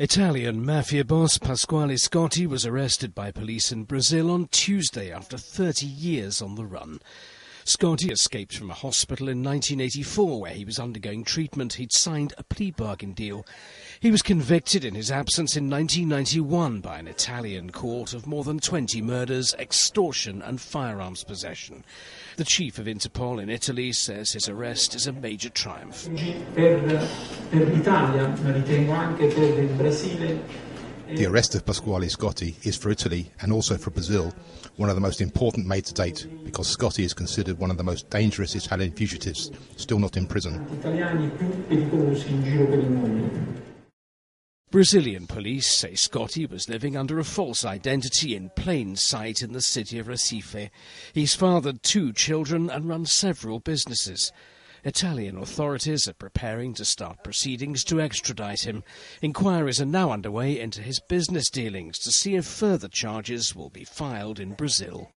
Italian mafia boss Pasquale Scotti was arrested by police in Brazil on Tuesday after 30 years on the run. Scotti escaped from a hospital in 1984 where he was undergoing treatment. He'd signed a plea bargain deal. He was convicted in his absence in 1991 by an Italian court of more than 20 murders, extortion, and firearms possession. The chief of Interpol in Italy says his arrest is a major triumph. The arrest of Pasquale Scotti is for Italy and also for Brazil one of the most important made to date because Scotti is considered one of the most dangerous Italian fugitives still not in prison. Brazilian police say Scotti was living under a false identity in plain sight in the city of Recife. He's fathered two children and runs several businesses. Italian authorities are preparing to start proceedings to extradite him. Inquiries are now underway into his business dealings to see if further charges will be filed in Brazil.